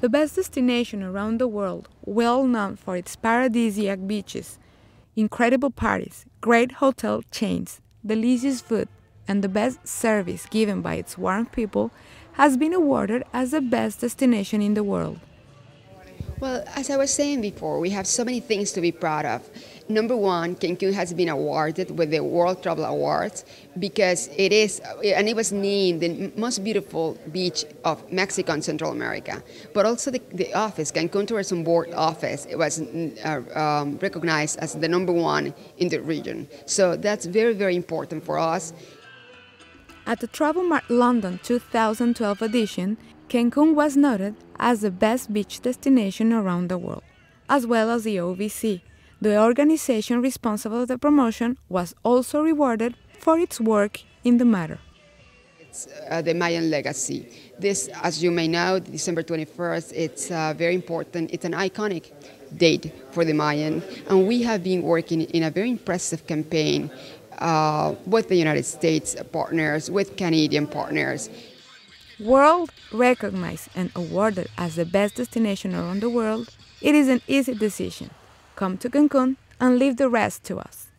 The best destination around the world, well known for its paradisiac beaches, incredible parties, great hotel chains, delicious food, and the best service given by its warm people, has been awarded as the best destination in the world. Well, as I was saying before, we have so many things to be proud of. Number one, Cancun has been awarded with the World Travel Awards because it is, and it was named the most beautiful beach of Mexico and Central America. But also the, the office, Cancun Tourism Board office, it was uh, um, recognized as the number one in the region. So that's very, very important for us. At the Travel Mart London 2012 edition, Cancun was noted as the best beach destination around the world, as well as the OVC. The organization responsible for the promotion was also rewarded for its work in the matter. It's uh, the Mayan legacy. This, as you may know, December 21st, it's uh, very important. It's an iconic date for the Mayan, and we have been working in a very impressive campaign uh, with the United States partners, with Canadian partners. World recognized and awarded as the best destination around the world, it is an easy decision. Come to Cancun and leave the rest to us.